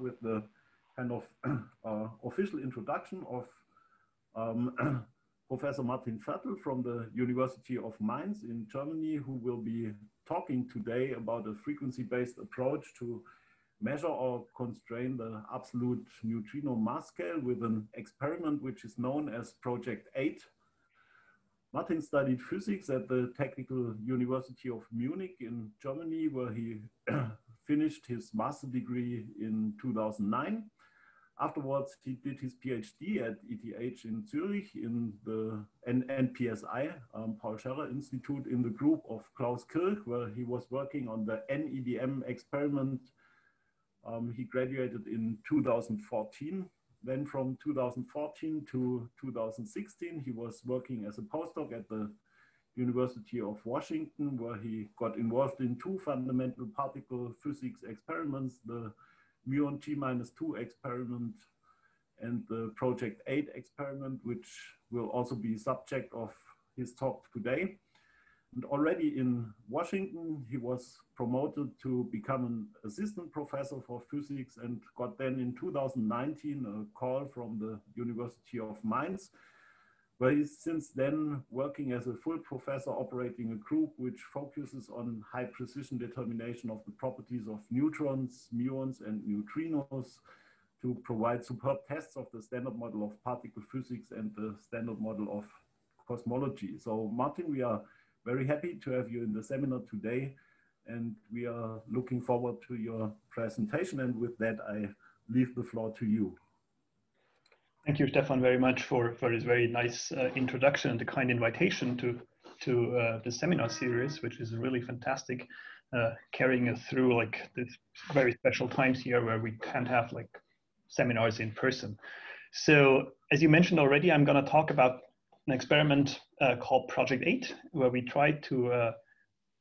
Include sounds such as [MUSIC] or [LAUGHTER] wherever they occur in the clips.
with the kind of [CLEARS THROAT] uh, official introduction of um, [CLEARS THROAT] Professor Martin Fertl from the University of Mainz in Germany, who will be talking today about a frequency-based approach to measure or constrain the absolute neutrino mass scale with an experiment which is known as Project 8. Martin studied physics at the Technical University of Munich in Germany, where he [CLEARS THROAT] finished his master degree in 2009. Afterwards, he did his PhD at ETH in Zurich in the NPSI, um, Paul Scherrer Institute, in the group of Klaus Kirch, where he was working on the NEDM experiment. Um, he graduated in 2014. Then from 2014 to 2016, he was working as a postdoc at the University of Washington, where he got involved in two fundamental particle physics experiments, the muon g minus two experiment and the project eight experiment, which will also be subject of his talk today. And already in Washington, he was promoted to become an assistant professor for physics and got then in 2019 a call from the University of Mainz, where he's since then working as a full professor operating a group which focuses on high precision determination of the properties of neutrons, muons, and neutrinos to provide superb tests of the standard model of particle physics and the standard model of cosmology. So Martin, we are very happy to have you in the seminar today and we are looking forward to your presentation. And with that, I leave the floor to you. Thank you, Stefan, very much for, for this very nice uh, introduction and the kind invitation to, to uh, the seminar series, which is really fantastic, uh, carrying us through like this very special times here where we can't have like seminars in person. So as you mentioned already, I'm going to talk about an experiment uh, called Project 8, where we tried to uh,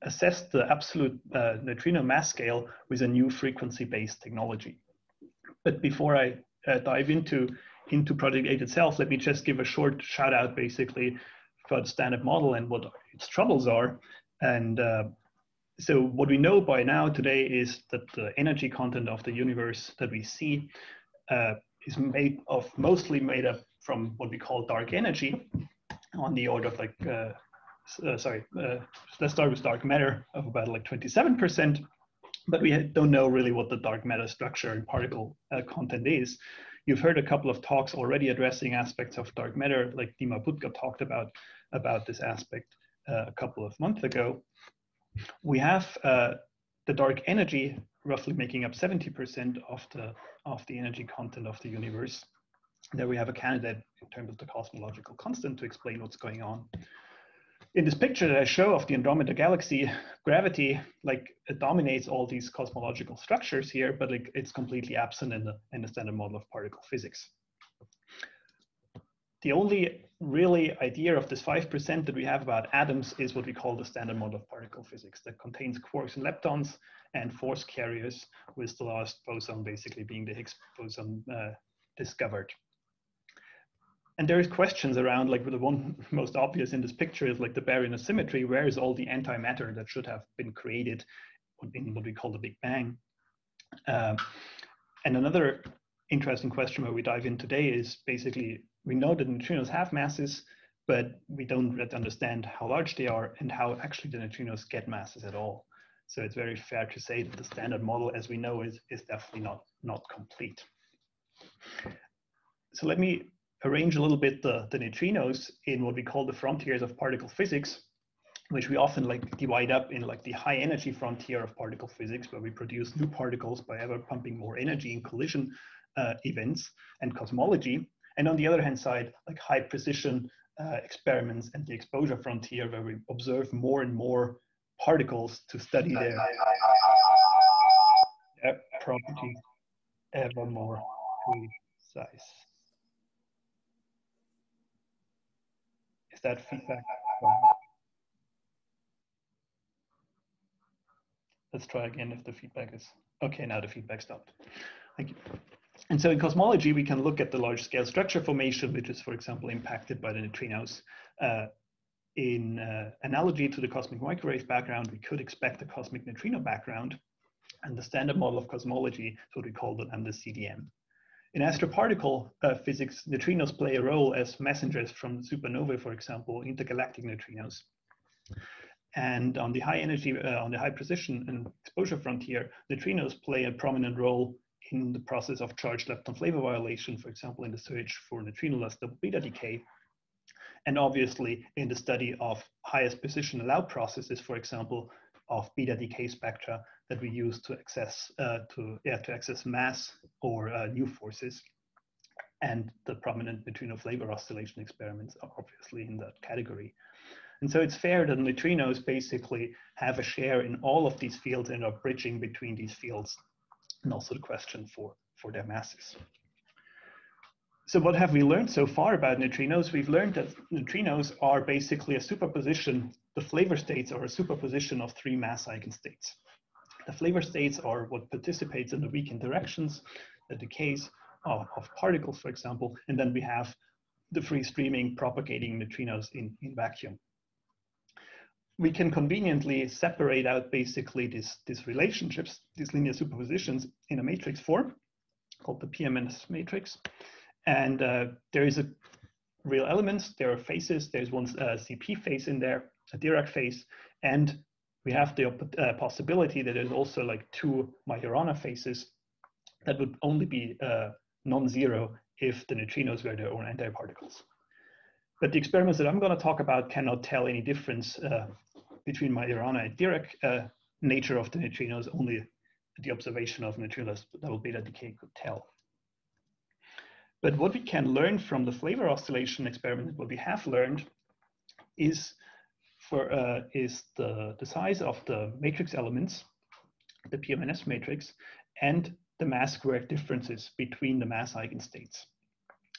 assess the absolute uh, neutrino mass scale with a new frequency-based technology. But before I dive into into Project 8 itself, let me just give a short shout out basically for the standard model and what its troubles are. And uh, so what we know by now today is that the energy content of the universe that we see uh, is made of mostly made up from what we call dark energy on the order of like, uh, uh sorry, uh, let's start with dark matter of about like 27%, but we don't know really what the dark matter structure and particle uh, content is. You've heard a couple of talks already addressing aspects of dark matter, like Dima Budker talked about, about this aspect uh, a couple of months ago. We have uh, the dark energy roughly making up 70% of the, of the energy content of the universe. There we have a candidate in terms of the cosmological constant to explain what's going on in this picture that I show of the Andromeda galaxy, gravity like dominates all these cosmological structures here, but like it's completely absent in the, in the standard model of particle physics. The only really idea of this 5% that we have about atoms is what we call the standard model of particle physics that contains quarks and leptons and force carriers with the last boson basically being the Higgs boson uh, discovered and there is questions around like the one [LAUGHS] most obvious in this picture is like the baryon asymmetry. Where is all the antimatter that should have been created in what we call the big bang? Um, and another interesting question where we dive in today is basically we know that neutrinos have masses but we don't yet understand how large they are and how actually the neutrinos get masses at all. So it's very fair to say that the standard model as we know is, is definitely not, not complete. So let me arrange a little bit the, the neutrinos in what we call the frontiers of particle physics, which we often like divide up in like the high energy frontier of particle physics, where we produce new particles by ever pumping more energy in collision uh, events and cosmology. And on the other hand side, like high precision uh, experiments and the exposure frontier, where we observe more and more particles to study their, their properties ever more precise. That feedback. Let's try again if the feedback is, okay, now the feedback stopped. Thank you. And so in cosmology, we can look at the large scale structure formation, which is, for example, impacted by the neutrinos. Uh, in uh, analogy to the cosmic microwave background, we could expect a cosmic neutrino background. And the standard model of cosmology is what we call the lambda CDM. In astroparticle uh, physics, neutrinos play a role as messengers from supernovae, for example, intergalactic neutrinos. And on the high energy, uh, on the high precision and exposure frontier, neutrinos play a prominent role in the process of charged lepton flavor violation, for example, in the search for neutrinoless double beta decay. And obviously in the study of highest precision allowed processes, for example, of beta decay spectra that we use to access uh, to yeah to access mass or uh, new forces. And the prominent neutrino flavor oscillation experiments are obviously in that category. And so it's fair that neutrinos basically have a share in all of these fields and are bridging between these fields and also the question for, for their masses. So what have we learned so far about neutrinos? We've learned that neutrinos are basically a superposition, the flavor states are a superposition of three mass eigenstates. The flavor states are what participates in the weak interactions, the decays of, of particles, for example, and then we have the free streaming propagating neutrinos in, in vacuum. We can conveniently separate out basically these, these relationships, these linear superpositions in a matrix form called the PMNS matrix. And uh, there is a real elements, there are phases, there's one uh, CP phase in there, a Dirac phase, and we have the uh, possibility that there's also like two Majorana phases that would only be uh, non-zero if the neutrinos were their own antiparticles. But the experiments that I'm going to talk about cannot tell any difference uh, between Majorana and Dirac uh, nature of the neutrinos, only the observation of neutrinos double beta decay could tell. But what we can learn from the flavor oscillation experiment, what we have learned is for uh, is the, the size of the matrix elements, the PMNS matrix, and the mass squared differences between the mass eigenstates.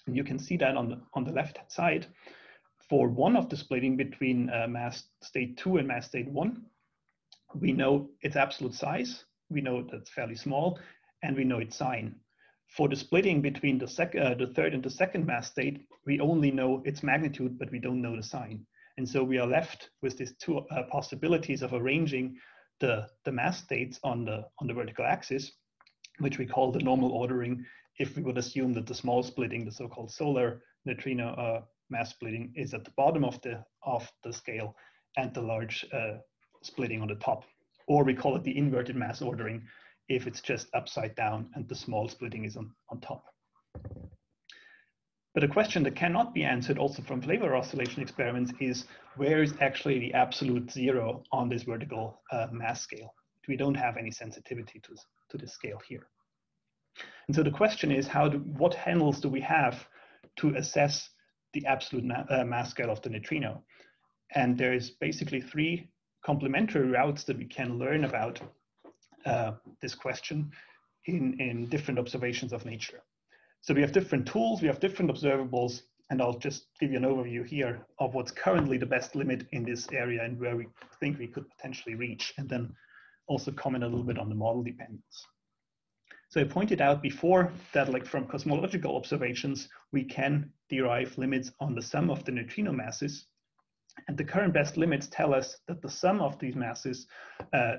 And you can see that on the, on the left side. For one of the splitting between uh, mass state 2 and mass state 1, we know its absolute size, we know that's fairly small, and we know its sign. For the splitting between the, uh, the third and the second mass state, we only know its magnitude, but we don't know the sign. And so we are left with these two uh, possibilities of arranging the, the mass states on the, on the vertical axis, which we call the normal ordering if we would assume that the small splitting, the so-called solar neutrino uh, mass splitting is at the bottom of the, of the scale and the large uh, splitting on the top. Or we call it the inverted mass ordering if it's just upside down and the small splitting is on, on top. But a question that cannot be answered also from flavor oscillation experiments is where is actually the absolute zero on this vertical uh, mass scale? We don't have any sensitivity to, to this scale here. And so the question is, how do, what handles do we have to assess the absolute ma uh, mass scale of the neutrino? And there is basically three complementary routes that we can learn about uh, this question in, in different observations of nature. So we have different tools, we have different observables, and I'll just give you an overview here of what's currently the best limit in this area and where we think we could potentially reach, and then also comment a little bit on the model dependence. So I pointed out before that like from cosmological observations, we can derive limits on the sum of the neutrino masses. And the current best limits tell us that the sum of these masses uh,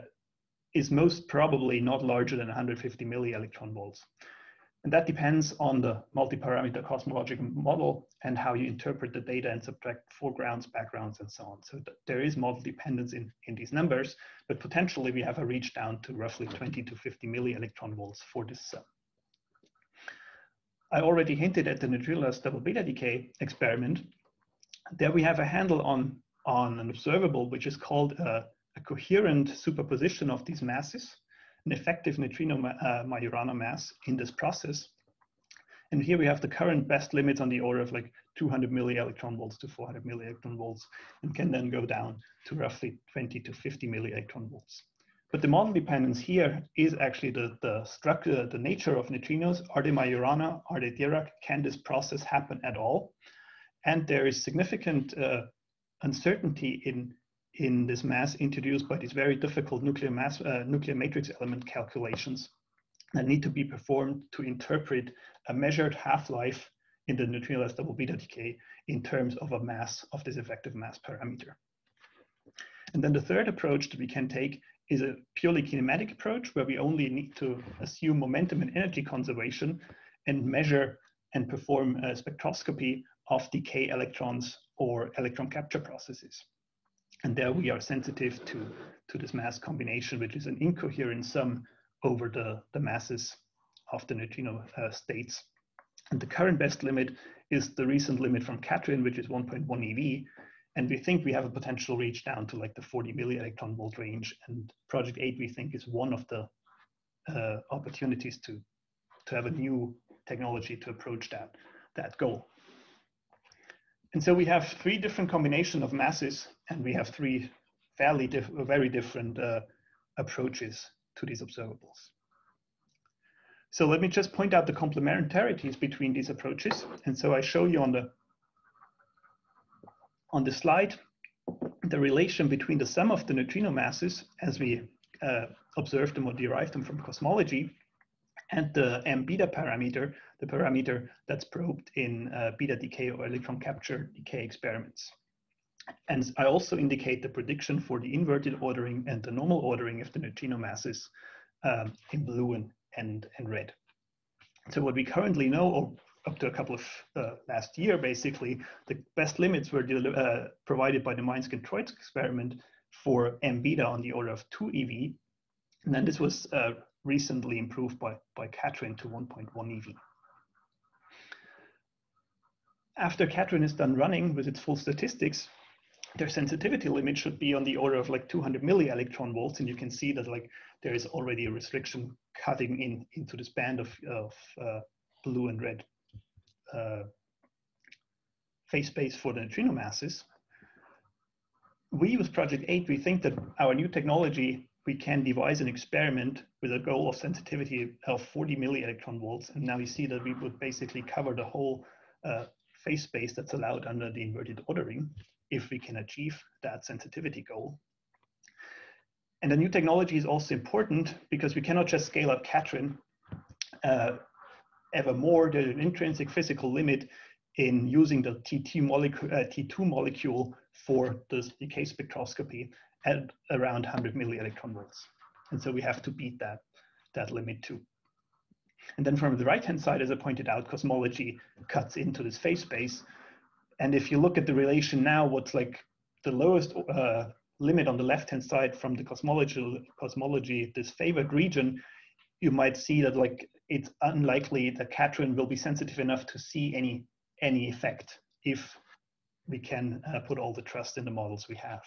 is most probably not larger than 150 milli electron volts. And that depends on the multi-parameter cosmological model and how you interpret the data and subtract foregrounds, backgrounds, and so on. So there is model dependence in, in these numbers, but potentially we have a reach down to roughly 20 to 50 milli electron volts for this sum. I already hinted at the neutrinoless double beta decay experiment. There we have a handle on, on an observable, which is called a, a coherent superposition of these masses an effective neutrino uh, Majorana mass in this process. And here we have the current best limits on the order of like 200 milli electron volts to 400 milli electron volts, and can then go down to roughly 20 to 50 milli electron volts. But the model dependence here is actually the, the structure, the nature of neutrinos. Are they Majorana? Are they Dirac? Can this process happen at all? And there is significant uh, uncertainty in in this mass introduced by these very difficult nuclear mass, uh, nuclear matrix element calculations that need to be performed to interpret a measured half-life in the neutrinoless double beta decay in terms of a mass of this effective mass parameter. And then the third approach that we can take is a purely kinematic approach where we only need to assume momentum and energy conservation and measure and perform spectroscopy of decay electrons or electron capture processes. And there we are sensitive to, to this mass combination, which is an incoherent sum over the, the masses of the neutrino uh, states. And the current best limit is the recent limit from KATRIN, which is 1.1 eV. And we think we have a potential reach down to like the 40 milli electron volt range. And Project 8, we think, is one of the uh, opportunities to, to have a new technology to approach that, that goal. And so we have three different combination of masses, and we have three fairly diff very different uh, approaches to these observables. So let me just point out the complementarities between these approaches. And so I show you on the on the slide the relation between the sum of the neutrino masses as we uh, observed them or derived them from cosmology and the m beta parameter, the parameter that's probed in uh, beta decay or electron capture decay experiments. And I also indicate the prediction for the inverted ordering and the normal ordering of the neutrino masses um, in blue and, and, and red. So what we currently know, or up to a couple of uh, last year, basically, the best limits were uh, provided by the Mainz-Troitsk experiment for M beta on the order of 2 eV. And then this was uh, recently improved by, by KATRIN to 1.1 eV. After KATRIN is done running with its full statistics, their sensitivity limit should be on the order of like 200 milli electron volts. And you can see that like there is already a restriction cutting in into this band of, of uh, blue and red uh, phase space for the neutrino masses. We with Project 8, we think that our new technology, we can devise an experiment with a goal of sensitivity of 40 milli electron volts. And now you see that we would basically cover the whole uh, phase space that's allowed under the inverted ordering if we can achieve that sensitivity goal. And the new technology is also important because we cannot just scale up KATRIN uh, ever more. There's an intrinsic physical limit in using the T2 molecule, uh, T2 molecule for this decay spectroscopy at around 100 milli electron volts. And so we have to beat that, that limit too. And then from the right-hand side, as I pointed out, cosmology cuts into this phase space and if you look at the relation now, what's like the lowest uh, limit on the left-hand side from the cosmology, cosmology, this favored region, you might see that like it's unlikely that KATRIN will be sensitive enough to see any any effect if we can uh, put all the trust in the models we have.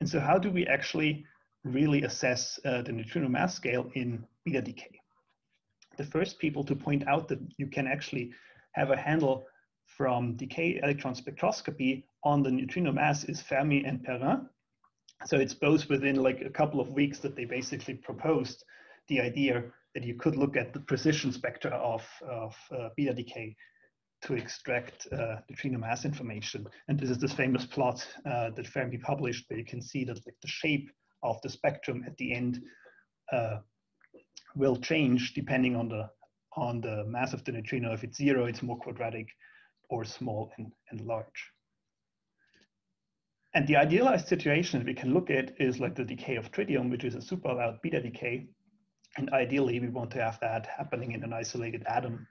And so how do we actually really assess uh, the neutrino mass scale in beta decay? The first people to point out that you can actually have a handle from decay electron spectroscopy on the neutrino mass is Fermi and Perrin. So it's both within like a couple of weeks that they basically proposed the idea that you could look at the precision spectra of, of uh, beta decay to extract uh, neutrino mass information. And this is this famous plot uh, that Fermi published where you can see that like the shape of the spectrum at the end uh, will change depending on the on the mass of the neutrino. If it's zero, it's more quadratic or small and, and large. And the idealized situation we can look at is like the decay of tritium, which is a super loud beta decay. And ideally, we want to have that happening in an isolated atom.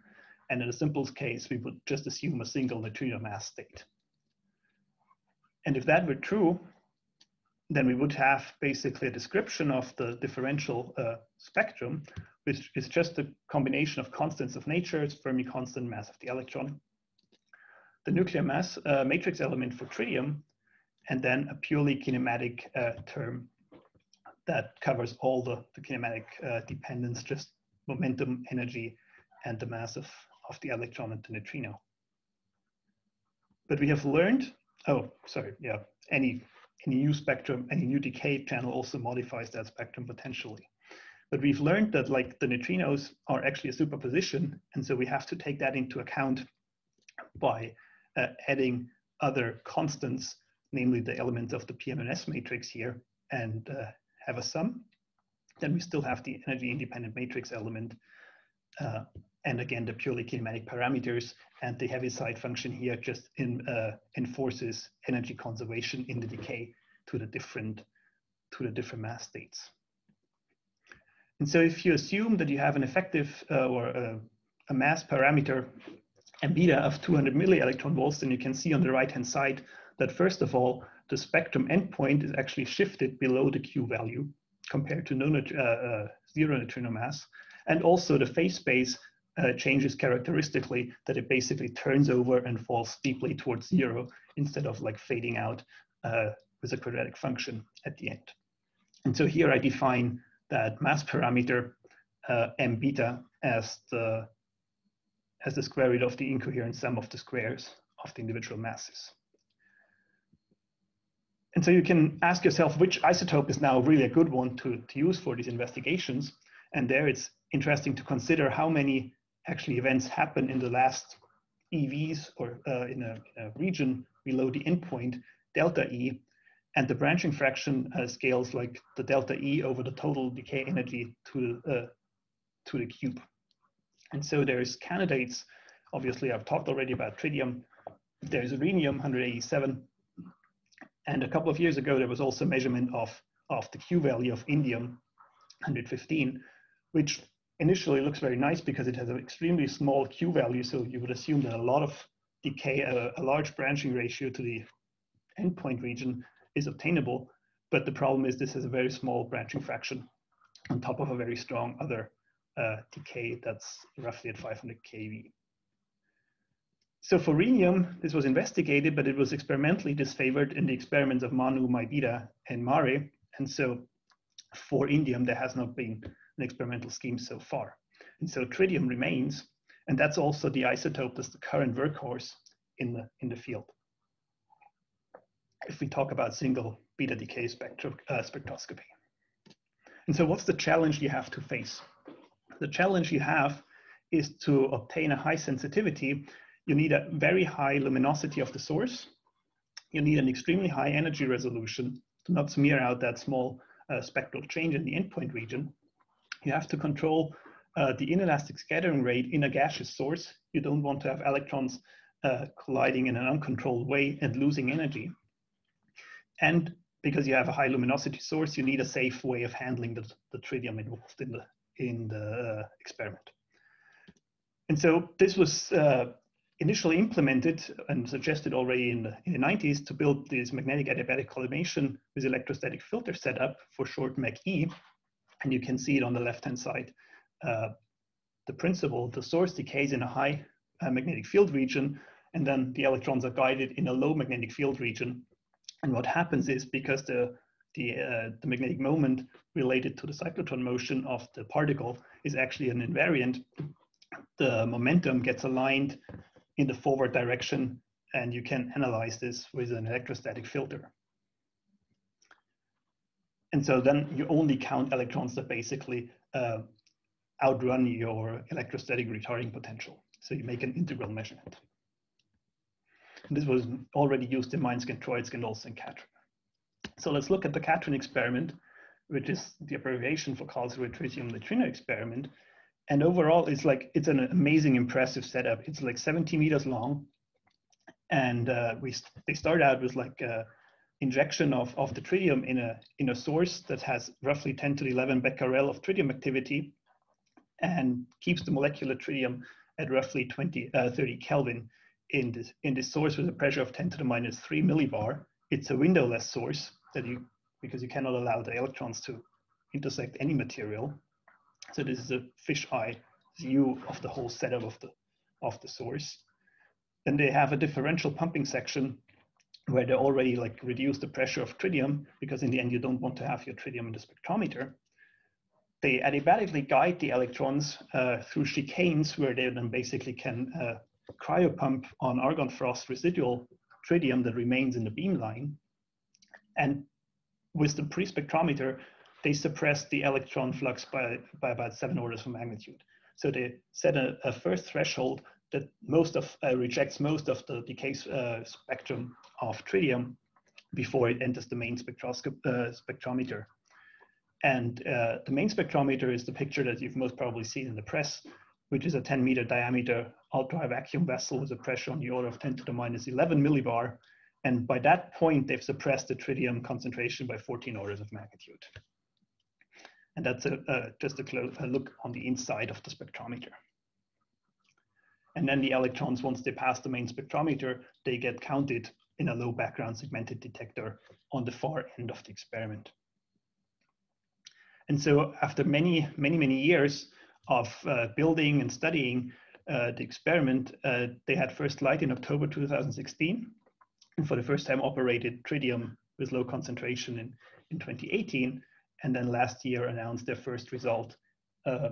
And in the simplest case, we would just assume a single neutrino mass state. And if that were true, then we would have basically a description of the differential uh, spectrum, which is just a combination of constants of nature, it's Fermi constant mass of the electron, the nuclear mass uh, matrix element for tritium, and then a purely kinematic uh, term that covers all the, the kinematic uh, dependence, just momentum, energy, and the mass of, of the electron and the neutrino. But we have learned, oh, sorry, yeah, any, any new spectrum, any new decay channel also modifies that spectrum potentially. But we've learned that like the neutrinos are actually a superposition, and so we have to take that into account by uh, adding other constants, namely the elements of the PMNS matrix here, and uh, have a sum. Then we still have the energy independent matrix element, uh, and again, the purely kinematic parameters, and the Heaviside function here just in, uh, enforces energy conservation in the decay to the different to the different mass states. And so if you assume that you have an effective uh, or a, a, mass parameter and beta of 200 milli electron volts, then you can see on the right-hand side that first of all, the spectrum endpoint is actually shifted below the Q value compared to no, uh, uh, zero neutrino mass. And also the phase space uh, changes characteristically that it basically turns over and falls steeply towards zero instead of like fading out uh, with a quadratic function at the end. And so here I define that mass parameter uh, m beta as the, as the square root of the incoherent sum of the squares of the individual masses. And so you can ask yourself which isotope is now really a good one to, to use for these investigations. And there it's interesting to consider how many actually events happen in the last EVs or uh, in, a, a, region below the endpoint, delta E, and the branching fraction uh, scales like the delta E over the total decay energy to, uh, to the cube. And so there's candidates, obviously I've talked already about tritium, there's rhenium 187, and a couple of years ago, there was also measurement of, of the Q value of indium 115, which initially looks very nice because it has an extremely small Q value. So you would assume that a lot of decay, a, a large branching ratio to the endpoint region is obtainable. But the problem is this has a very small branching fraction on top of a very strong other uh, decay that's roughly at 500 keV. So for rhenium, this was investigated, but it was experimentally disfavored in the experiments of Manu, MIBETA, and Mare. And so for indium, there has not been an experimental scheme so far. And so tritium remains, and that's also the isotope that's the current workhorse in the, in the field. If we talk about single beta decay spectro, uh, spectroscopy. And so what's the challenge you have to face? The challenge you have is to obtain a high sensitivity you need a very high luminosity of the source. You need an extremely high energy resolution to not smear out that small uh, spectral change in the endpoint region. You have to control uh, the inelastic scattering rate in a gaseous source. You don't want to have electrons uh, colliding in an uncontrolled way and losing energy. And because you have a high luminosity source, you need a safe way of handling the, the tritium involved in the, in the uh, experiment. And so this was uh, initially implemented and suggested already in the, in the 90s to build this magnetic adiabatic collimation with electrostatic filter setup for short MAC-E. And you can see it on the left-hand side. Uh, the principle, the source decays in a high uh, magnetic field region, and then the electrons are guided in a low magnetic field region. And what happens is because the, the, uh, the magnetic moment related to the cyclotron motion of the particle is actually an invariant, the momentum gets aligned in the forward direction, and you can analyze this with an electrostatic filter. And so then you only count electrons that basically uh, outrun your electrostatic retarding potential. So you make an integral measurement. And this was already used in Mainz and Troitsk and also in Katrin. So let's look at the Katrin experiment, which is the abbreviation for Karlsruhe tritium neutrino experiment and overall it's like it's an amazing impressive setup it's like 70 meters long and uh, we they start out with like a injection of, of the tritium in a in a source that has roughly 10 to the 11 becquerel of tritium activity and keeps the molecular tritium at roughly 20 uh, 30 kelvin in this in this source with a pressure of 10 to the minus 3 millibar it's a windowless source that you because you cannot allow the electrons to intersect any material so this is a fisheye view of the whole setup of the, of the source. Then they have a differential pumping section where they already like reduce the pressure of tritium because in the end you don't want to have your tritium in the spectrometer. They adiabatically guide the electrons uh, through chicanes where they then basically can uh, cryopump on argon frost residual tritium that remains in the beamline. And with the pre-spectrometer, they suppress the electron flux by, by about seven orders of magnitude. So they set a, a first threshold that most of uh, rejects most of the decay uh, spectrum of tritium before it enters the main uh, spectrometer. And uh, the main spectrometer is the picture that you've most probably seen in the press, which is a 10 meter diameter ultra vacuum vessel with a pressure on the order of 10 to the minus 11 millibar. And by that point, they've suppressed the tritium concentration by 14 orders of magnitude. And that's a, a just a, close, a look on the inside of the spectrometer. And then the electrons, once they pass the main spectrometer, they get counted in a low background segmented detector on the far end of the experiment. And so after many, many, many years of uh, building and studying uh, the experiment, uh, they had first light in October 2016, and for the first time operated tritium with low concentration in, in 2018, and then last year announced their first result uh,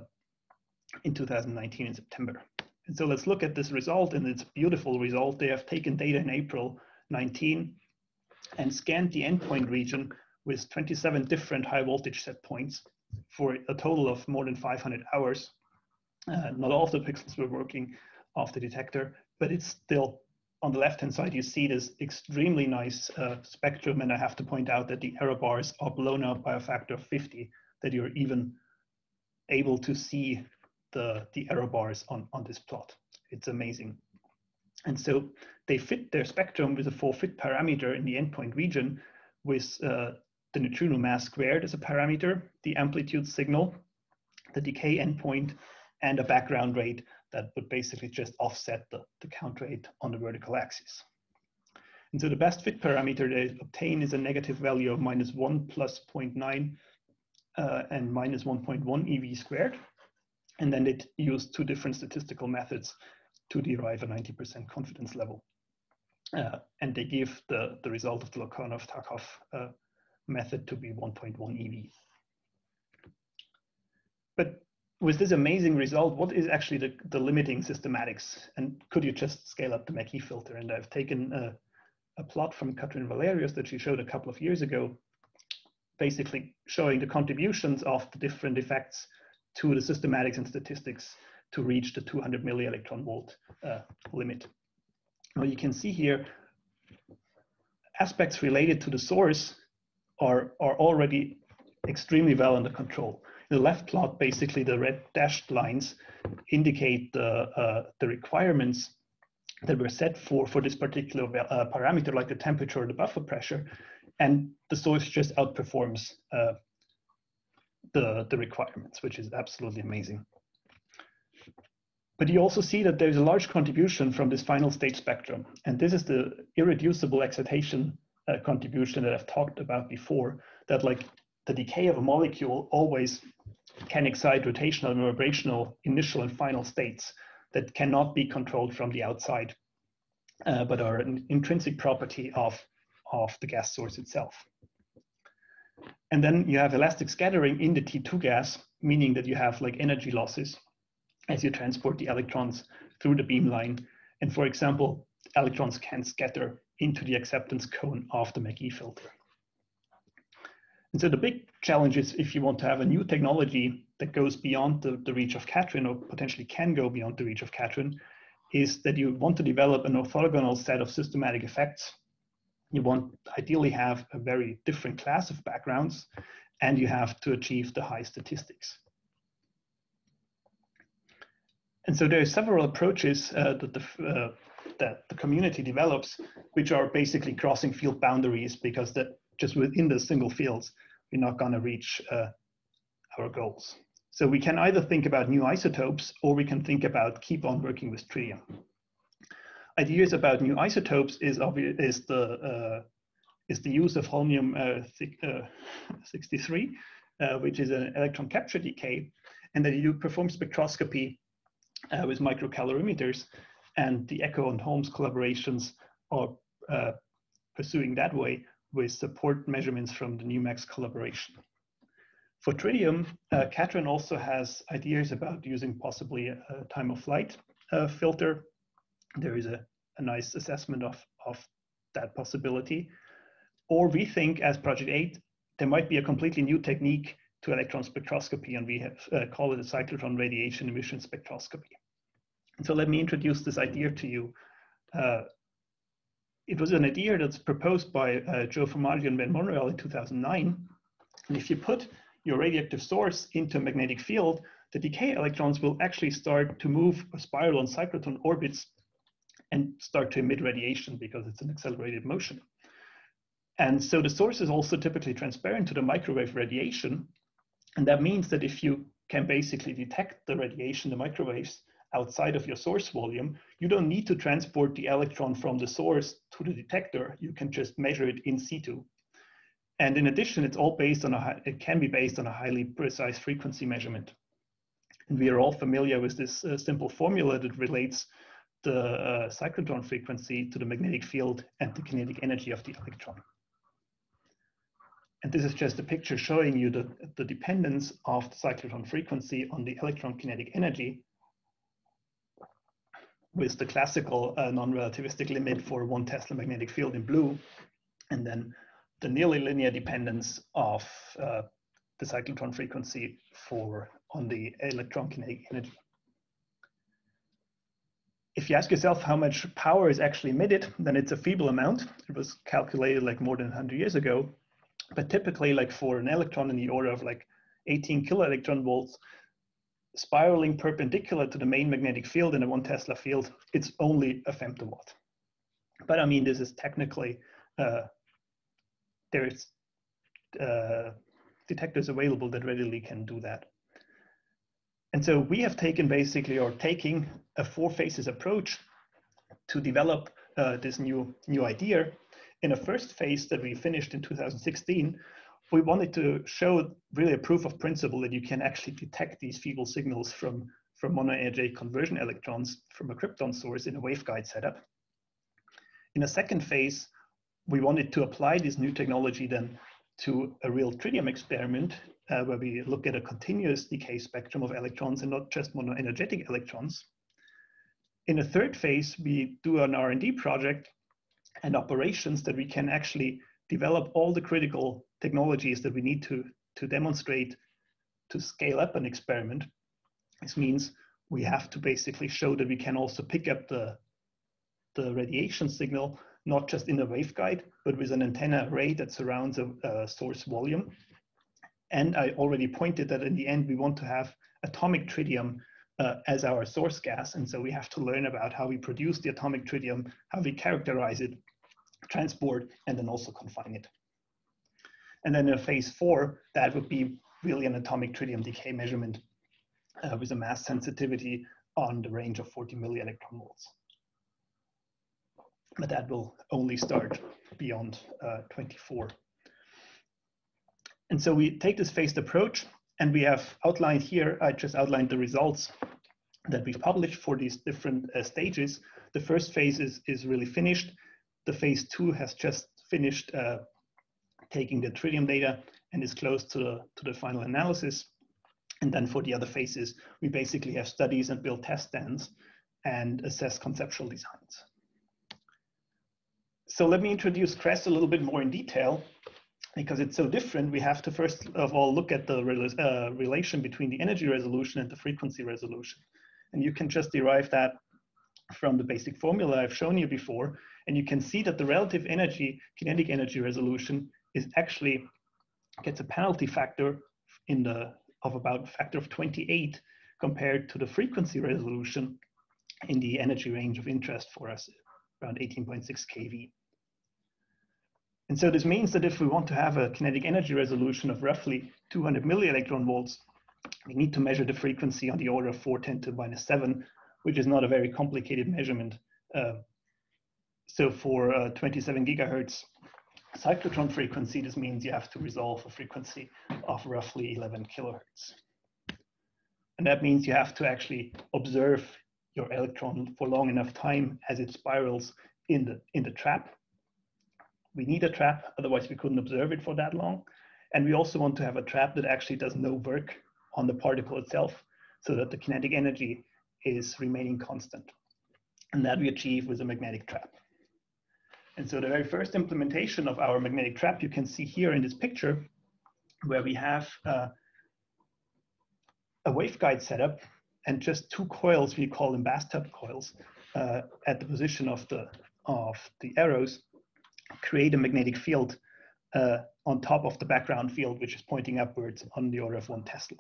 in 2019 in September. So let's look at this result, and it's a beautiful result. They have taken data in April 19 and scanned the endpoint region with 27 different high voltage set points for a total of more than 500 hours. Uh, not all of the pixels were working off the detector, but it's still on the left-hand side, you see this extremely nice uh, spectrum. And I have to point out that the error bars are blown out by a factor of 50, that you're even able to see the, the error bars on, on this plot. It's amazing. And so they fit their spectrum with a full fit parameter in the endpoint region with uh, the neutrino mass squared as a parameter, the amplitude signal, the decay endpoint, and a background rate that would basically just offset the, the count rate on the vertical axis. And so the best fit parameter they obtain is a negative value of minus 1 plus 0.9 uh, and minus 1.1 EV squared. And then they used two different statistical methods to derive a 90% confidence level. Uh, and they give the, the result of the Lokhov-Tkachov uh, method to be 1.1 EV. But with this amazing result, what is actually the, the limiting systematics? And could you just scale up the MAC-E filter? And I've taken a, a plot from Kathrin Valerius that she showed a couple of years ago, basically showing the contributions of the different effects to the systematics and statistics to reach the 200 milli electron volt uh, limit. Now you can see here aspects related to the source are, are already extremely well under control. The left plot, basically the red dashed lines indicate the, uh, the requirements that were set for, for this particular uh, parameter, like the temperature or the buffer pressure, and the source just outperforms uh, the, the requirements, which is absolutely amazing. But you also see that there's a large contribution from this final state spectrum. And this is the irreducible excitation uh, contribution that I've talked about before, that like the decay of a molecule always can excite rotational and vibrational initial and final states that cannot be controlled from the outside, uh, but are an intrinsic property of, of the gas source itself. And then you have elastic scattering in the T2 gas, meaning that you have like energy losses as you transport the electrons through the beamline. And for example, electrons can scatter into the acceptance cone of the MAC-E filter. And so the big challenge is if you want to have a new technology that goes beyond the, the reach of Katrin or potentially can go beyond the reach of Katrin, is that you want to develop an orthogonal set of systematic effects you want ideally have a very different class of backgrounds and you have to achieve the high statistics. And so there are several approaches uh, that, the, uh, that the community develops, which are basically crossing field boundaries because that just within the single fields, we're not gonna reach uh, our goals. So we can either think about new isotopes or we can think about keep on working with tritium ideas about new isotopes is obvious is the uh, is the use of holmium uh, uh 63, uh, which is an electron capture decay, and that you perform spectroscopy uh, with microcalorimeters, and the Echo and Holmes collaborations are pursuing that way with support measurements from the NuMECS collaboration. For tritium, uh, Katrin also has ideas about using possibly a, a time of flight uh, filter there is a, a nice assessment of, of that possibility. Or we think as Project 8, there might be a completely new technique to electron spectroscopy, and we have uh, call it a cyclotron radiation emission spectroscopy. And so let me introduce this idea to you. Uh, it was an idea that's proposed by uh, Joe Formaggio and Ben Monreal in 2009. And if you put your radioactive source into a magnetic field, the decay electrons will actually start to move or spiral on cyclotron orbits and start to emit radiation because it's an accelerated motion. And so the source is also typically transparent to the microwave radiation. And that means that if you can basically detect the radiation, the microwaves, outside of your source volume, you don't need to transport the electron from the source to the detector. You can just measure it in situ. And in addition, it's all based on a, it can be based on a highly precise frequency measurement. And we are all familiar with this uh, simple formula that relates the uh, cyclotron frequency to the magnetic field and the kinetic energy of the electron. And this is just a picture showing you the, the dependence of the cyclotron frequency on the electron kinetic energy with the classical uh, non-relativistic limit for one Tesla magnetic field in blue, and then the nearly linear dependence of uh, the cyclotron frequency for on the electron kinetic energy. If you ask yourself how much power is actually emitted, then it's a feeble amount. It was calculated like more than 100 years ago. But typically, like for an electron in the order of like 18 kilo electron volts, spiraling perpendicular to the main magnetic field in a one Tesla field, it's only a femtowatt. But I mean, this is technically, uh, there's uh, detectors available that readily can do that. And so we have taken basically, or taking a four phases approach to develop uh, this new, new idea. In a first phase that we finished in 2016, we wanted to show really a proof of principle that you can actually detect these feeble signals from, from monoenergetic conversion electrons from a krypton source in a waveguide setup. In a second phase, we wanted to apply this new technology then to a real tritium experiment uh, where we look at a continuous decay spectrum of electrons and not just monoenergetic electrons. In a third phase, we do an R&D project and operations that we can actually develop all the critical technologies that we need to, to demonstrate to scale up an experiment. This means we have to basically show that we can also pick up the, the radiation signal, not just in a waveguide, but with an antenna array that surrounds a, a source volume. And I already pointed that in the end, we want to have atomic tritium uh, as our source gas. And so we have to learn about how we produce the atomic tritium, how we characterize it, transport, and then also confine it. And then in phase four, that would be really an atomic tritium decay measurement uh, with a mass sensitivity on the range of 40 millielectron volts. But that will only start beyond uh, 24. And so we take this phased approach and we have outlined here, I just outlined the results that we've published for these different uh, stages. The first phase is, is really finished the phase two has just finished uh, taking the tritium data and is close to the, to the final analysis. And then for the other phases, we basically have studies and build test stands and assess conceptual designs. So let me introduce CRES a little bit more in detail because it's so different. We have to first of all look at the uh, relation between the energy resolution and the frequency resolution. And you can just derive that from the basic formula I've shown you before. And you can see that the relative energy, kinetic energy resolution is actually gets a penalty factor in the of about factor of 28 compared to the frequency resolution in the energy range of interest for us, around 18.6 keV. And so this means that if we want to have a kinetic energy resolution of roughly 200 millielectron volts, we need to measure the frequency on the order of 410 to minus 7 which is not a very complicated measurement. Uh, so for uh, 27 gigahertz cyclotron frequency, this means you have to resolve a frequency of roughly 11 kilohertz. And that means you have to actually observe your electron for long enough time as it spirals in the, in the trap. We need a trap, otherwise we couldn't observe it for that long. And we also want to have a trap that actually does no work on the particle itself so that the kinetic energy is remaining constant. And that we achieve with a magnetic trap. And so the very first implementation of our magnetic trap you can see here in this picture where we have uh, a waveguide setup and just two coils, we call them bathtub coils, uh, at the position of the, of the arrows create a magnetic field uh, on top of the background field, which is pointing upwards on the order of one Tesla.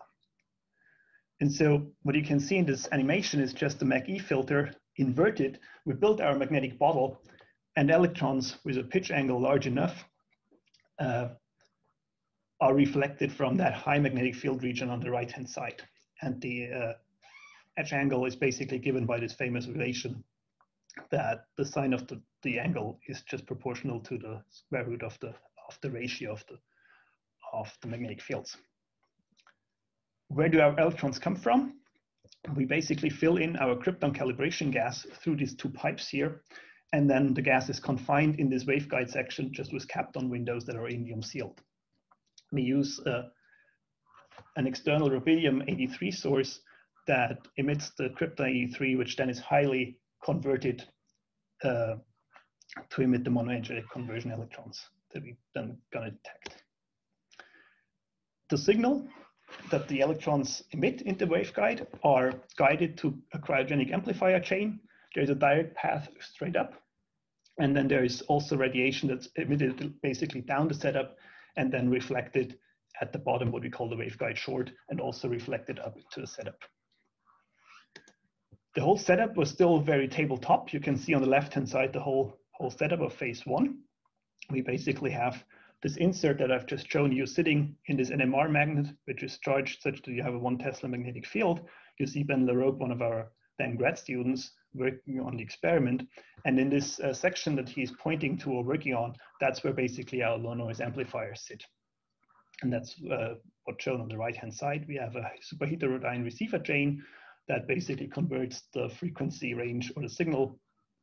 And so what you can see in this animation is just the MAC-E filter inverted, we built our magnetic bottle and electrons with a pitch angle large enough uh, are reflected from that high magnetic field region on the right-hand side. And the uh, edge angle is basically given by this famous relation that the sine of the, the angle is just proportional to the square root of the, of the ratio of the, of the magnetic fields. Where do our electrons come from? We basically fill in our krypton calibration gas through these two pipes here, and then the gas is confined in this waveguide section just with Kapton windows that are indium sealed. We use uh, an external rubidium 83 source that emits the krypton 83, which then is highly converted uh, to emit the monoenergetic conversion electrons that we then gonna detect. The signal that the electrons emit in the waveguide are guided to a cryogenic amplifier chain. There's a direct path straight up. And then there is also radiation that's emitted basically down the setup and then reflected at the bottom, what we call the waveguide short, and also reflected up to the setup. The whole setup was still very tabletop. You can see on the left-hand side the whole, whole setup of phase one. We basically have this insert that I've just shown you sitting in this NMR magnet, which is charged such that you have a one Tesla magnetic field. You see Ben LaRoque, one of our then grad students, working on the experiment. And in this uh, section that he's pointing to or working on, that's where basically our low noise amplifiers sit. And that's uh, what's shown on the right-hand side. We have a super heterodyne receiver chain that basically converts the frequency range or the signal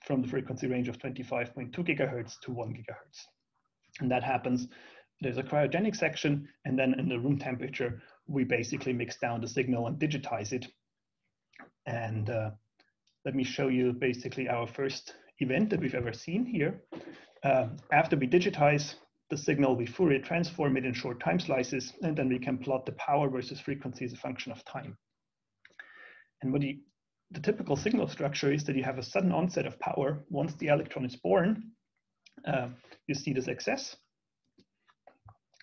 from the frequency range of 25.2 gigahertz to one gigahertz. And that happens, there's a cryogenic section, and then in the room temperature, we basically mix down the signal and digitize it. And uh, let me show you basically our first event that we've ever seen here. Uh, after we digitize the signal, we Fourier transform it in short time slices, and then we can plot the power versus frequency as a function of time. And what you, the typical signal structure is that you have a sudden onset of power once the electron is born, uh, you see this excess.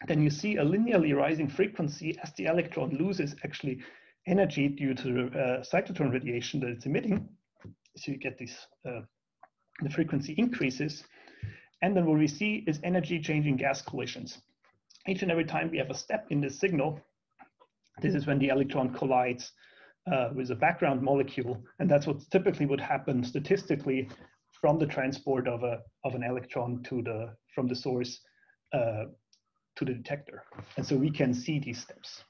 Then you see a linearly rising frequency as the electron loses actually energy due to the uh, cyclotron radiation that it's emitting. So you get this, uh, the frequency increases. And then what we see is energy changing gas collisions. Each and every time we have a step in this signal, this is when the electron collides uh, with a background molecule. And that's what typically would happen statistically from the transport of, a, of an electron to the, from the source uh, to the detector. And so we can see these steps.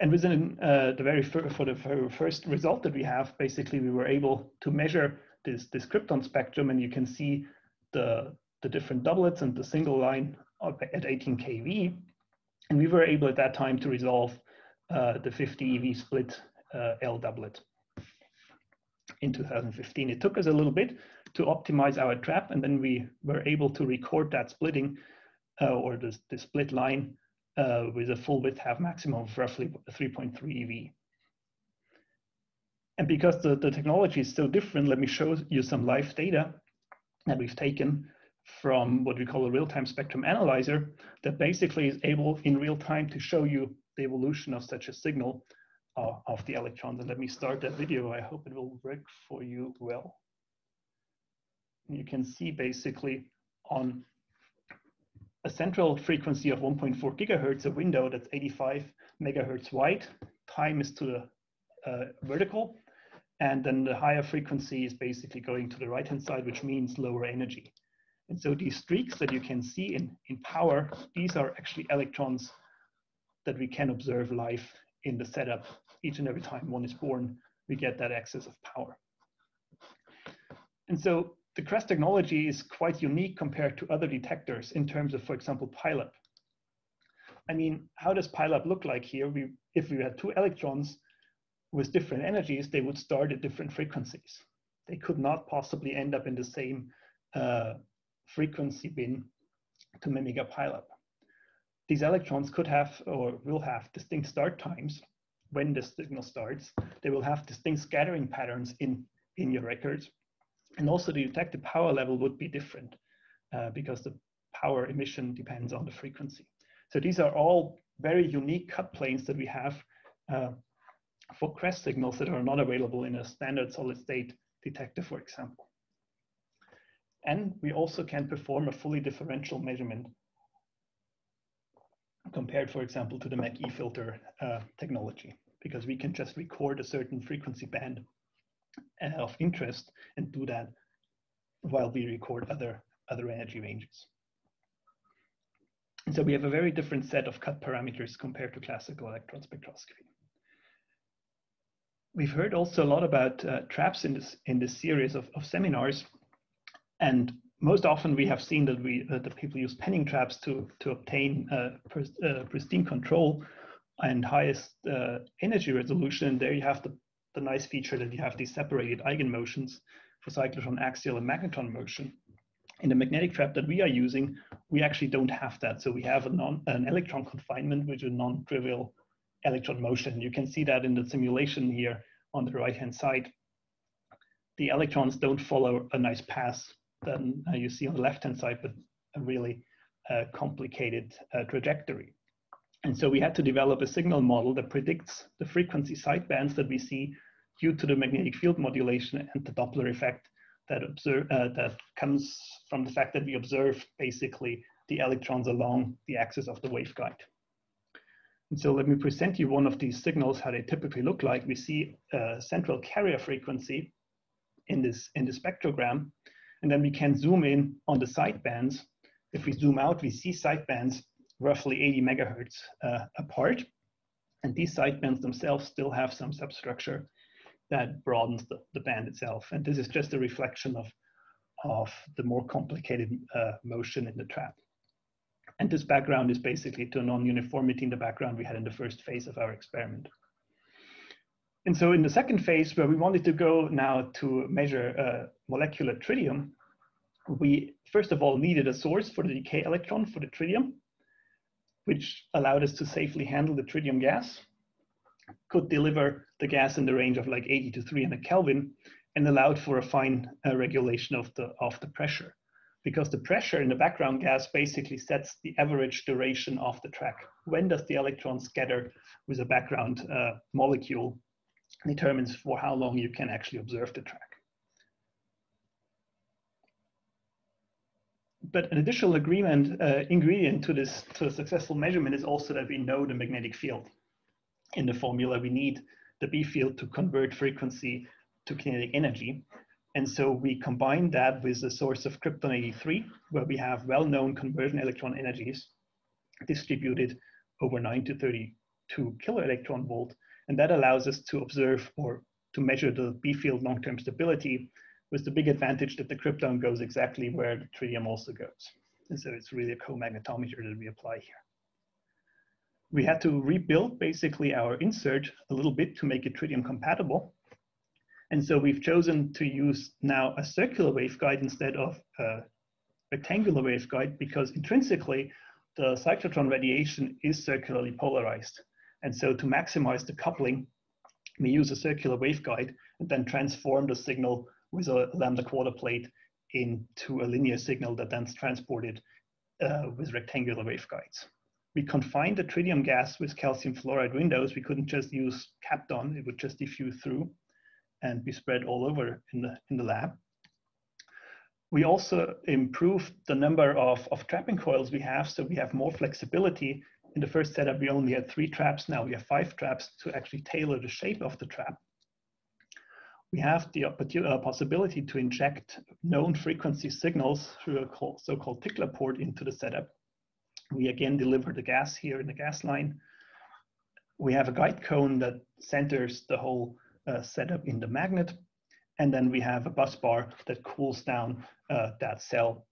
And within uh, the very for the very first result that we have, basically we were able to measure this, this krypton spectrum and you can see the, the different doublets and the single line at 18 kV. And we were able at that time to resolve the 50 EV split uh, L doublet in 2015. It took us a little bit to optimize our trap, and then we were able to record that splitting uh, or the, the split line uh, with a full width half maximum of roughly 3.3 eV. And because the, the technology is so different, let me show you some live data that we've taken from what we call a real-time spectrum analyzer that basically is able in real time to show you the evolution of such a signal uh, of the electrons. And let me start that video. I hope it will work for you well. You can see basically on a central frequency of 1.4 gigahertz, a window that's 85 megahertz wide. Time is to the uh, vertical. And then the higher frequency is basically going to the right-hand side, which means lower energy. And so these streaks that you can see in, in power, these are actually electrons that we can observe life in the setup each and every time one is born, we get that excess of power. And so the CRES technology is quite unique compared to other detectors in terms of, for example, pileup. I mean, how does pileup look like here? We, if we had two electrons with different energies, they would start at different frequencies. They could not possibly end up in the same uh, frequency bin to mimic a pileup. These electrons could have or will have distinct start times when the signal starts. They will have distinct scattering patterns in, in your records. And also the detected power level would be different uh, because the power emission depends on the frequency. So these are all very unique cut planes that we have uh, for CRES signals that are not available in a standard solid state detector, for example. And we also can perform a fully differential measurement compared, for example, to the MAC-E filter uh, technology, because we can just record a certain frequency band uh, of interest and do that while we record other, other energy ranges. And so we have a very different set of cut parameters compared to classical electron spectroscopy. We've heard also a lot about uh, traps in this in this series of, of seminars, and most often we have seen that we that people use penning traps to to obtain uh, uh pristine control and highest uh, energy resolution. And there you have the the nice feature that you have these separated eigenmotions for cyclotron axial and magnetron motion. In the magnetic trap that we are using, we actually don't have that. So we have a non, an electron confinement with a non-trivial electron motion. You can see that in the simulation here on the right-hand side. The electrons don't follow a nice path that uh, you see on the left-hand side, but a really uh, complicated uh, trajectory. And so we had to develop a signal model that predicts the frequency sidebands that we see due to the magnetic field modulation and the Doppler effect that, observe, uh, that comes from the fact that we observe basically the electrons along the axis of the waveguide. And so let me present you one of these signals, how they typically look like. We see a central carrier frequency in this, in the spectrogram, and then we can zoom in on the sidebands. If we zoom out, we see sidebands roughly 80 megahertz uh, apart. And these sidebands themselves still have some substructure that broadens the, the band itself. And this is just a reflection of, of the more complicated uh, motion in the trap. And this background is basically to non-uniformity in the background we had in the first phase of our experiment. And so in the second phase, where we wanted to go now to measure uh, molecular tritium, we first of all needed a source for the decay electron for the tritium, which allowed us to safely handle the tritium gas, could deliver the gas in the range of like 80 to 300 Kelvin, and allowed for a fine uh, regulation of the, of the pressure because the pressure in the background gas basically sets the average duration of the track. When does the electron scatter with a background uh, molecule determines for how long you can actually observe the track. But an additional agreement uh, ingredient to this to a successful measurement is also that we know the magnetic field. In the formula, we need the B field to convert frequency to kinetic energy. And so we combine that with the source of Krypton 83, where we have well-known conversion electron energies distributed over 9 to 32 kilo electron volt. And that allows us to observe or to measure the B field long-term stability with the big advantage that the krypton goes exactly where the tritium also goes. And so it's really a co-magnetometer that we apply here. We had to rebuild basically our insert a little bit to make it tritium compatible. And so we've chosen to use now a circular waveguide instead of a rectangular waveguide because intrinsically the cyclotron radiation is circularly polarized. And so to maximize the coupling, we use a circular waveguide and then transform the signal with a lambda quarter plate into a linear signal that then is transported uh, with rectangular waveguides. We confined the tritium gas with calcium fluoride windows. We couldn't just use Kapton, it would just diffuse through and be spread all over in the, in the lab. We also improved the number of, of trapping coils we have, so we have more flexibility. In the first setup, we only had three traps. Now we have five traps to actually tailor the shape of the trap. We have the uh, possibility to inject known frequency signals through a so-called tickler port into the setup. We again deliver the gas here in the gas line. We have a guide cone that centers the whole uh, setup in the magnet. And then we have a bus bar that cools down uh, that cell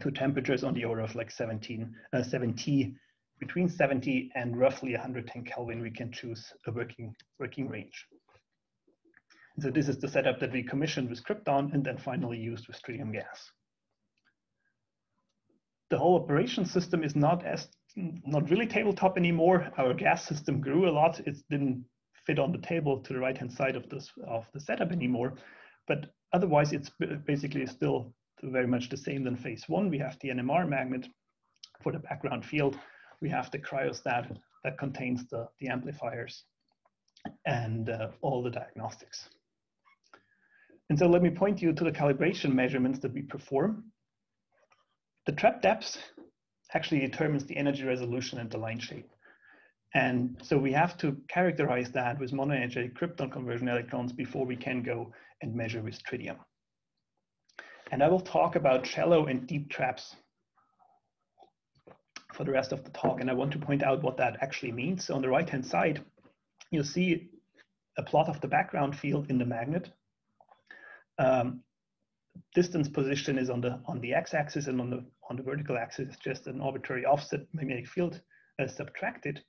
to temperatures on the order of like 17, uh, 70, between 70 and roughly 110 Kelvin, we can choose a working, working range. So this is the setup that we commissioned with Krypton and then finally used with tritium gas. The whole operation system is not as not really tabletop anymore. Our gas system grew a lot. It didn't fit on the table to the right hand side of this of the setup anymore. But otherwise, it's basically still very much the same than phase one. We have the NMR magnet for the background field. We have the cryostat that contains the, the amplifiers. and uh, all the diagnostics. And so let me point you to the calibration measurements that we perform. The trap depth actually determines the energy resolution and the line shape. And so we have to characterize that with monoenergetic krypton conversion electrons before we can go and measure with tritium. And I will talk about shallow and deep traps for the rest of the talk. And I want to point out what that actually means. So on the right-hand side, you'll see a plot of the background field in the magnet. Um, distance position is on the on the x-axis and on the on the vertical axis is just an arbitrary offset magnetic field uh, subtracted.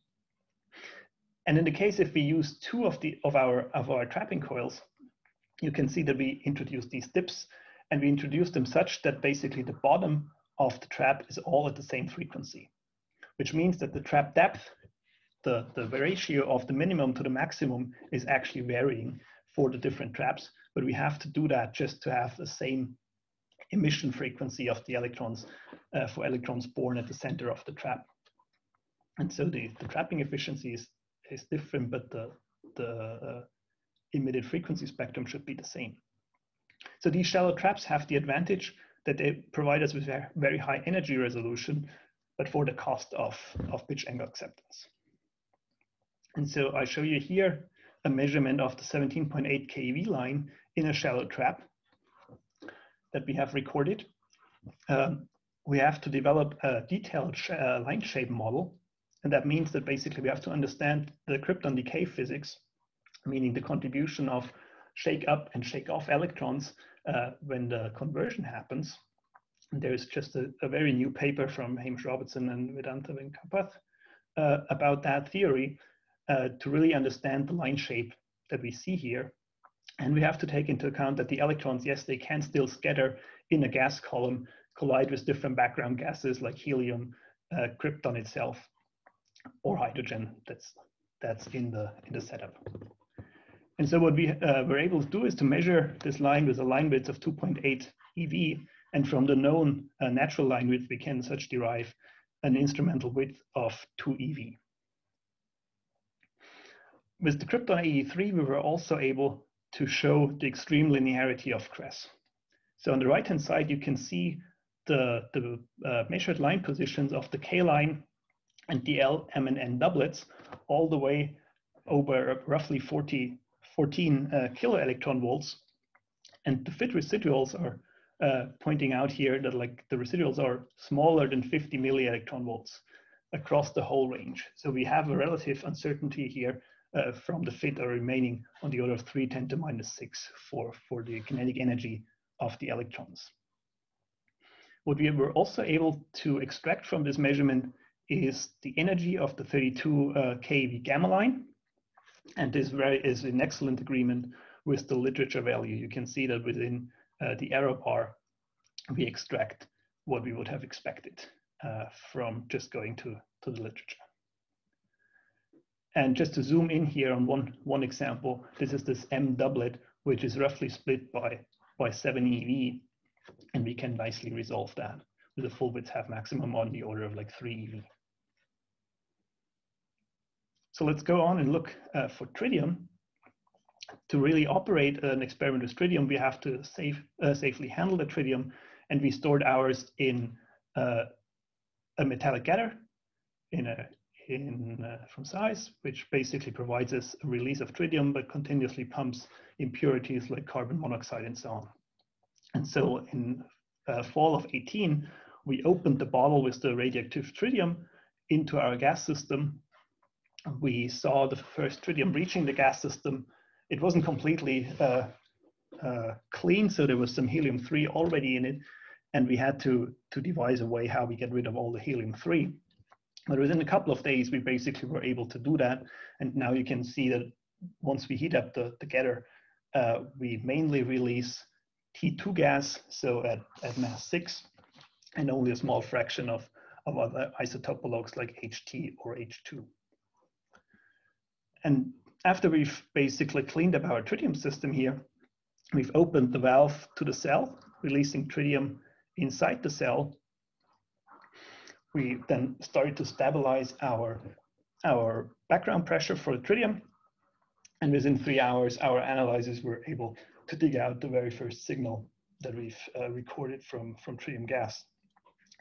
And in the case if we use two of the of our of our trapping coils, you can see that we introduce these dips and we introduce them such that basically the bottom of the trap is all at the same frequency, which means that the trap depth, the, the ratio of the minimum to the maximum is actually varying for the different traps, but we have to do that just to have the same emission frequency of the electrons uh, for electrons born at the center of the trap. And so the, the trapping efficiency is, is different, but the, the uh, emitted frequency spectrum should be the same. So these shallow traps have the advantage that they provide us with very high energy resolution, but for the cost of, of pitch angle acceptance. And so I show you here a measurement of the 17.8 keV line in a shallow trap that we have recorded. Um, we have to develop a detailed sh uh, line shape model. And that means that basically we have to understand the krypton decay physics, meaning the contribution of shake up and shake off electrons uh, when the conversion happens. There's just a, a, very new paper from Hamish Robertson and Vedanta Venkapath uh, about that theory uh, to really understand the line shape that we see here. And we have to take into account that the electrons, yes, they can still scatter in a gas column, collide with different background gases like helium, uh, krypton itself, or hydrogen that's, that's in, the, in the setup. And so what we uh, were able to do is to measure this line with a line width of 2.8 eV. And from the known uh, natural line width, we can such derive an instrumental width of 2 eV. With the Krypton 83, we were also able to show the extreme linearity of CRES. So on the right-hand side, you can see the, the uh, measured line positions of the K line and the L, M, and N doublets all the way over roughly 40 14 uh, kilo electron volts. And the fit residuals are uh, pointing out here that like the residuals are smaller than 50 milli electron volts across the whole range. So we have a relative uncertainty here uh, from the fit are remaining on the order of 3 10 to minus 6 for, for the kinetic energy of the electrons. What we were also able to extract from this measurement is the energy of the 32 uh, keV gamma line, and this very is in excellent agreement with the literature value. You can see that within the error bar, we extract what we would have expected uh, from just going to, to the literature. And just to zoom in here on one, one example, this is this M doublet, which is roughly split by, by 7 EV. And we can nicely resolve that with a full width half maximum on the order of like 3 EV. So let's go on and look uh, for tritium. To really operate an experiment with tritium, we have to safe, uh, safely handle the tritium, and we stored ours in uh, a metallic getter in a in uh, from size, which basically provides us a release of tritium, but continuously pumps impurities like carbon monoxide and so on. And so in uh, fall of 18, we opened the bottle with the radioactive tritium into our gas system we saw the first tritium reaching the gas system. It wasn't completely uh, uh, clean, so there was some helium-3 already in it, and we had to, to devise a way how we get rid of all the helium-3. But within a couple of days, we basically were able to do that. And now you can see that once we heat up the, the getter, uh, we mainly release T2 gas, so at, at mass 6, and only a small fraction of, of other isotopologues like HT or H2. And after we've basically cleaned up our tritium system here, we've opened the valve to the cell, releasing tritium inside the cell. We then started to stabilize our, our background pressure for tritium. And within three hours, our analyzers were able to dig out the very first signal that we've uh, recorded from, from tritium gas.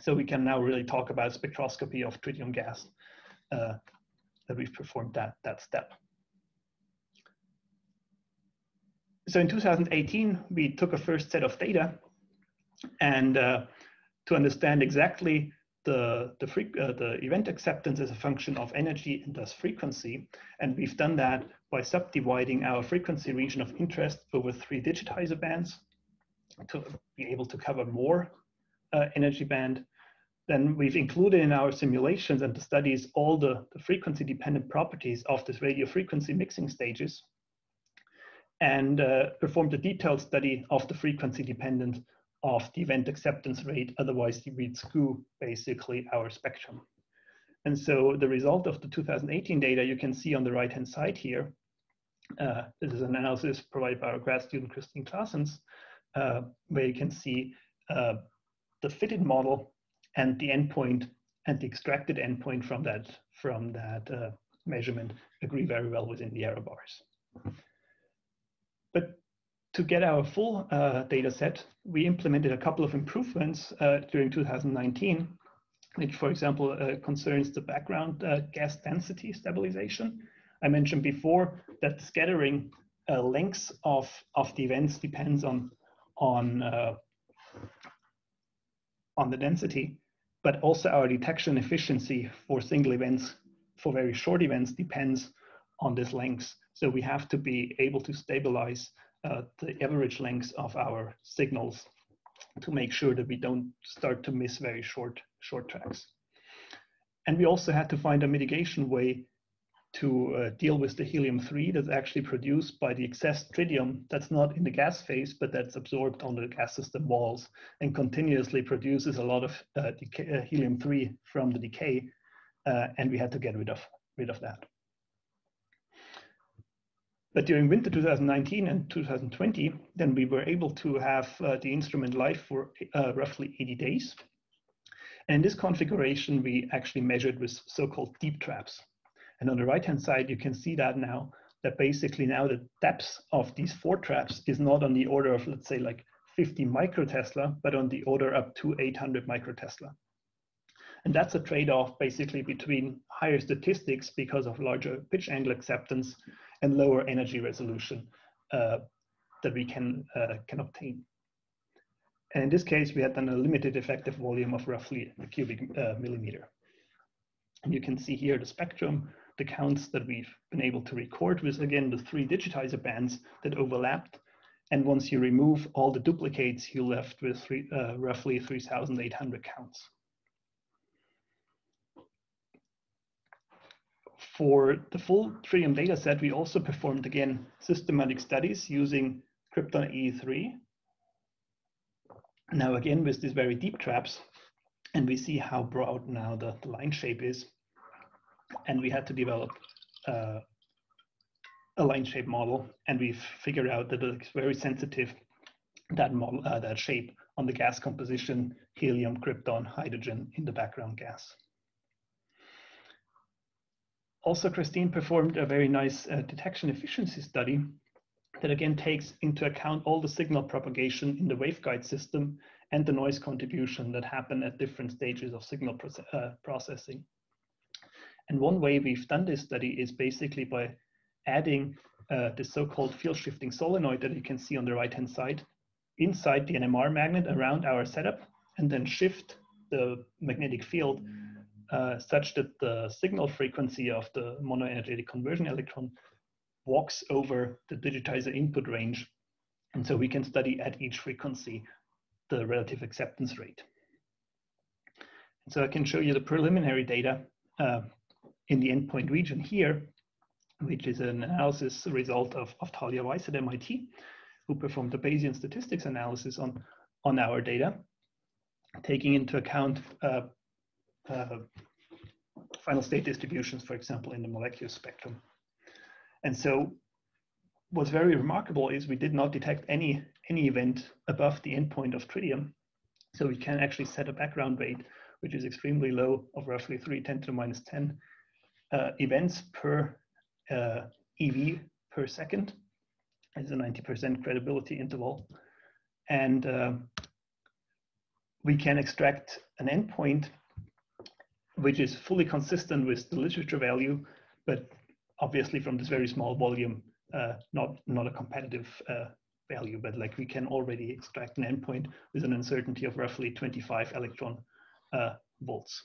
So we can now really talk about spectroscopy of tritium gas uh, that we've performed that, that step. So in 2018, we took a first set of data and uh, to understand exactly the, the, uh, the event acceptance as a function of energy and thus frequency. And we've done that by subdividing our frequency region of interest over three digitizer bands to be able to cover more uh, energy band. Then we've included in our simulations and the studies all the, the frequency dependent properties of this radio frequency mixing stages and uh, performed a detailed study of the frequency dependent of the event acceptance rate, otherwise we'd skew basically our spectrum. And so the result of the 2018 data you can see on the right-hand side here. Uh, this is an analysis provided by our grad student, Christine Claessens, uh, where you can see uh, the fitted model and the endpoint and the extracted endpoint from that, from that uh, measurement agree very well within the error bars. But to get our full uh, data set, we implemented a couple of improvements uh, during 2019, which, for example, uh, concerns the background uh, gas density stabilization. I mentioned before that scattering uh, lengths of, of the events depends on, on, uh, on the density, but also our detection efficiency for single events, for very short events, depends on this length. So we have to be able to stabilize uh, the average length of our signals to make sure that we don't start to miss very short, short tracks. And we also had to find a mitigation way to uh, deal with the helium-3 that's actually produced by the excess tritium that's not in the gas phase, but that's absorbed on the gas system walls and continuously produces a lot of uh, uh, helium-3 from the decay. Uh, and we had to get rid of, rid of that. But during winter 2019 and 2020, then we were able to have uh, the instrument live for uh, roughly 80 days. And in this configuration, we actually measured with so-called deep traps. And on the right-hand side, you can see that now, that basically now the depth of these four traps is not on the order of, let's say, like 50 microtesla, but on the order up to 800 microtesla. And that's a trade-off basically between higher statistics because of larger pitch angle acceptance and lower energy resolution uh, that we can, uh, can obtain. And in this case, we had done a limited effective volume of roughly a cubic uh, millimeter. And you can see here the spectrum, the counts that we've been able to record with, again, the three digitizer bands that overlapped. And once you remove all the duplicates, you're left with three, uh, roughly 3,800 counts. For the full Tritium dataset, we also performed, again, systematic studies using Krypton 83. Now, again, with these very deep traps, and we see how broad now the, the line shape is. And we had to develop uh, a line shape model, and we've figured out that it's very sensitive, that model, uh, that shape on the gas composition, helium, krypton, hydrogen in the background gas. Also, Christine performed a very nice uh, detection efficiency study that again takes into account all the signal propagation in the waveguide system and the noise contribution that happen at different stages of signal proce uh, processing. And one way we've done this study is basically by adding uh, the so-called field shifting solenoid that you can see on the right-hand side inside the NMR magnet around our setup and then shift the magnetic field uh, such that the signal frequency of the monoenergetic conversion electron walks over the digitizer input range. And so we can study at each frequency the relative acceptance rate. And so I can show you the preliminary data uh, in the endpoint region here, which is an analysis result of, of Talia Weiss at MIT, who performed a Bayesian statistics analysis on, on our data, taking into account uh, uh, final state distributions, for example, in the molecular spectrum. And so what's very remarkable is we did not detect any, any event above the endpoint of tritium. So we can actually set a background rate, which is extremely low of roughly 3 10 to the minus 10 uh, events per uh, EV per second is a 90% credibility interval. And uh, we can extract an endpoint which is fully consistent with the literature value, but obviously from this very small volume, uh, not, not a competitive uh, value, but like we can already extract an endpoint with an uncertainty of roughly 25 electron uh, volts.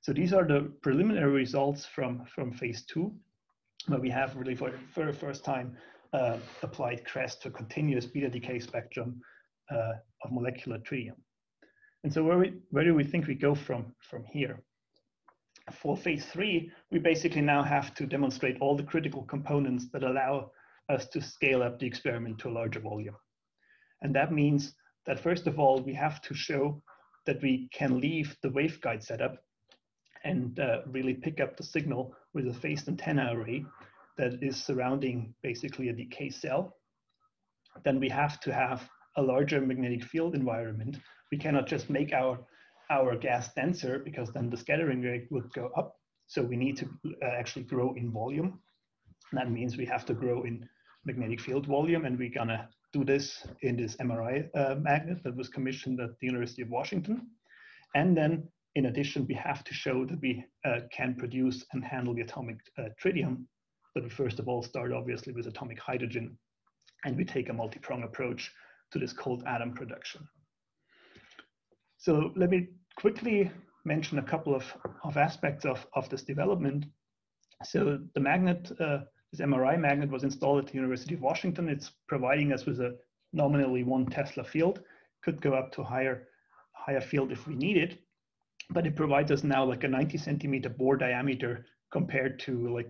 So these are the preliminary results from, from phase two, where we have really for, for the first time uh, applied CRES to a continuous beta decay spectrum uh, of molecular tritium. And so where, we, where do we think we go from, from here? For phase three, we basically now have to demonstrate all the critical components that allow us to scale up the experiment to a larger volume. And that means that first of all, we have to show that we can leave the waveguide setup and uh, really pick up the signal with a phased antenna array that is surrounding basically a decay cell. Then we have to have a larger magnetic field environment. We cannot just make our, our gas denser because then the scattering rate would go up. So we need to uh, actually grow in volume. That means we have to grow in magnetic field volume and we're gonna do this in this MRI uh, magnet that was commissioned at the University of Washington. And then in addition, we have to show that we uh, can produce and handle the atomic uh, tritium. But we first of all start obviously with atomic hydrogen and we take a multi-prong approach to this cold atom production. So let me quickly mention a couple of, of aspects of, of this development. So the magnet uh, this MRI magnet was installed at the University of Washington. It's providing us with a nominally one Tesla field, could go up to higher, higher field if we need it, but it provides us now like a 90 centimeter bore diameter compared to like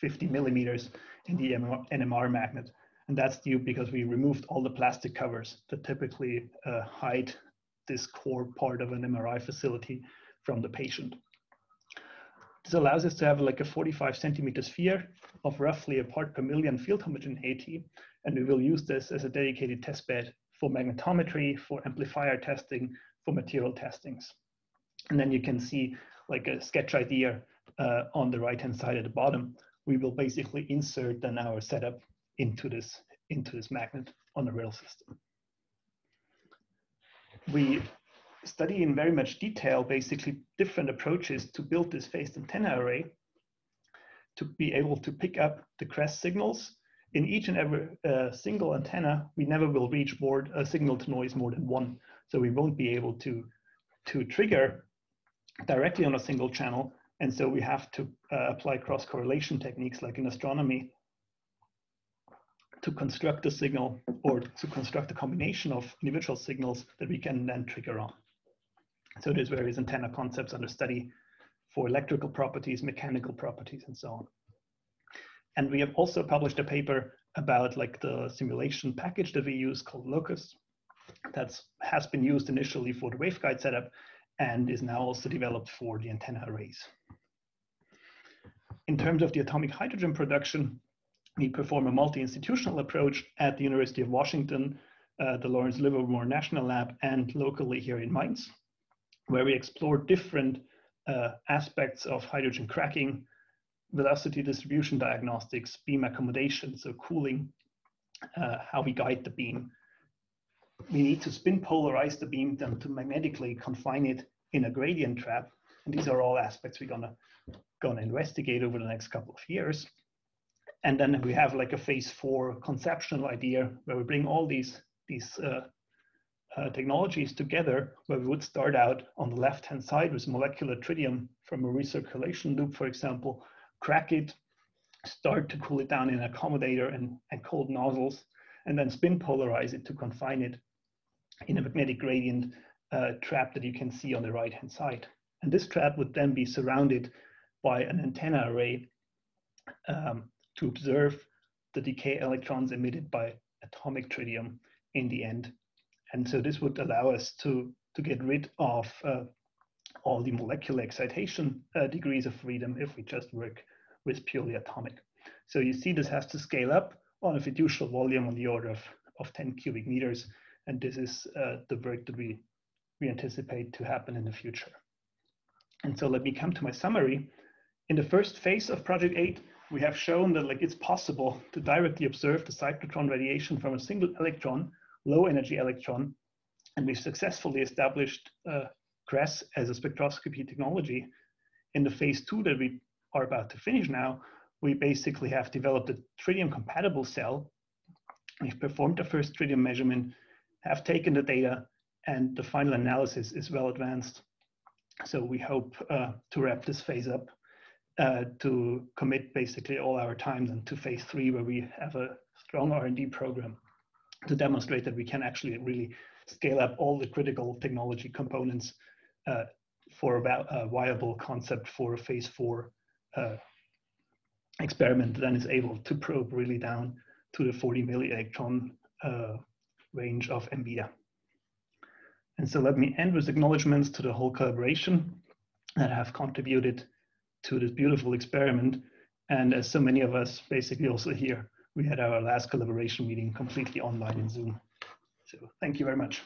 50 millimeters in the NMR magnet. And that's due because we removed all the plastic covers that typically uh, hide this core part of an MRI facility from the patient. This allows us to have like a 45 centimeter sphere of roughly a part per million field homogeneity. And we will use this as a dedicated test bed for magnetometry, for amplifier testing, for material testings. And then you can see like a sketch idea uh, on the right-hand side at the bottom. We will basically insert then our setup into this, into this magnet on the rail system. We study in very much detail basically different approaches to build this phased antenna array to be able to pick up the CRES signals. In each and every uh, single antenna, we never will reach more a signal to noise more than one. So we won't be able to, to trigger directly on a single channel. And so we have to uh, apply cross correlation techniques like in astronomy to construct a signal or to construct a combination of individual signals that we can then trigger on. So there's various antenna concepts under study for electrical properties, mechanical properties, and so on. And we have also published a paper about like the simulation package that we use called Locust that has been used initially for the waveguide setup and is now also developed for the antenna arrays. In terms of the atomic hydrogen production, we perform a multi-institutional approach at the University of Washington, uh, the Lawrence Livermore National Lab, and locally here in Mainz where we explore different uh, aspects of hydrogen cracking, velocity distribution diagnostics, beam accommodation, so cooling, uh, how we guide the beam. We need to spin polarize the beam then to magnetically confine it in a gradient trap. And these are all aspects we're gonna, gonna investigate over the next couple of years. And then we have like a phase four conceptual idea where we bring all these, these uh, uh, technologies together where we would start out on the left-hand side with molecular tritium from a recirculation loop, for example, crack it, start to cool it down in an accommodator and, and cold nozzles, and then spin polarize it to confine it in a magnetic gradient uh, trap that you can see on the right-hand side. And this trap would then be surrounded by an antenna array um, to observe the decay electrons emitted by atomic tritium in the end and so this would allow us to, to get rid of uh, all the molecular excitation uh, degrees of freedom if we just work with purely atomic. So you see this has to scale up on a fiducial volume on the order of, of 10 cubic meters. And this is uh, the work that we, we anticipate to happen in the future. And so let me come to my summary. In the first phase of Project 8, we have shown that like it's possible to directly observe the cyclotron radiation from a single electron, low energy electron, and we've successfully established uh, CRES as a spectroscopy technology. In the phase two that we are about to finish now, we basically have developed a tritium compatible cell. We've performed the first tritium measurement, have taken the data, and the final analysis is well advanced. So we hope uh, to wrap this phase up uh, to commit basically all our time into phase three, where we have a strong R&D program to demonstrate that we can actually really scale up all the critical technology components uh, for about a viable concept for a phase four uh, experiment then is able to probe really down to the 40 milli electron uh, range of MBETA. And so let me end with acknowledgements to the whole collaboration that have contributed to this beautiful experiment. And as so many of us basically also here, we had our last collaboration meeting completely online in Zoom. So thank you very much.